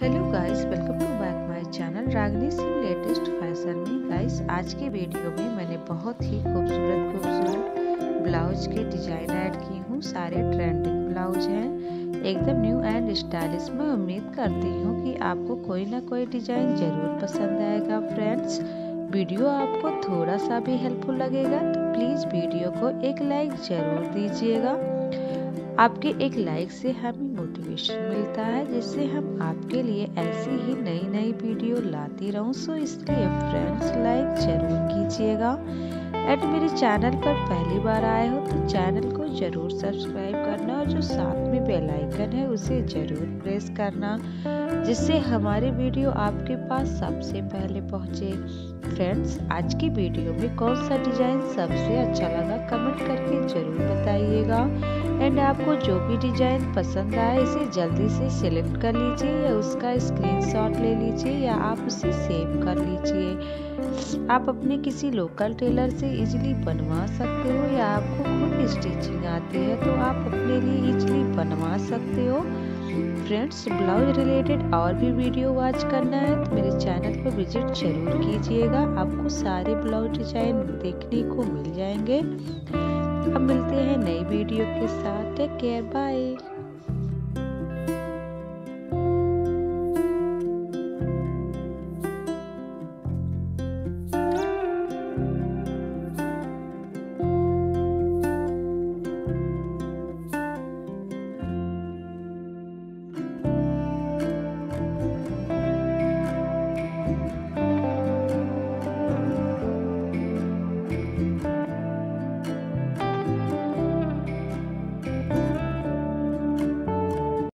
Hello guys welcome to back my channel Ragini Singh latest fashion में। Guys आज के video में मैंने बहुत ही खूबसूरत खूबसूरत ब्लाउज के डिज़ाइन ऐड की हूँ। सारे ट्रेंडिंग ब्लाउज हैं। एकदम न्यू एंड स्टाइलिश मैं उम्मीद करती हूँ कि आपको कोई ना कोई डिज़ाइन ज़रूर पसंद आएगा फ्रेंड्स वीडियो आपको थोड़ा सा भी हेल्पफुल लगेगा तो प्लीज़ वीडियो को एक लाइक ज़रूर दीजिएगा। आपके एक लाइक से हमें मोटिवेशन मिलता है, जिससे हम आपके लिए ऐसी ही नई नई वीडियो लाती रहूँ। सो इसलिए फ्रेंड्स लाइक ज़रूर कीजिएगा। एंड मेरे चैनल पर पहली बार आए हो तो चैनल को ज़रूर सब्सक्राइब करना और जो साथ में बेल आइकन है उसे ज़रूर प्रेस करना, जिससे हमारी वीडियो आपके पास सबसे पहले पहुँचे। फ्रेंड्स आज की वीडियो में कौन सा डिज़ाइन सबसे अच्छा लगा कमेंट करके ज़रूर बताइएगा। एंड आपको जो भी डिज़ाइन पसंद आए, इसे जल्दी से सिलेक्ट कर लीजिए या उसका स्क्रीनशॉट ले लीजिए या आप उसे सेव कर लीजिए। आप अपने किसी लोकल टेलर से इजीली बनवा सकते हो या आपको खुद स्टिचिंग आती है तो आप अपने लिए इजीली बनवा सकते हो। फ्रेंड्स ब्लाउज रिलेटेड और भी वीडियो वॉच करना है तो मेरे चैनल पर विज़िट ज़रूर कीजिएगा। आपको सारे ब्लाउज डिज़ाइन देखने को मिल जाएँगे। अब मिलते हैं नई वीडियो के साथ। Take care bye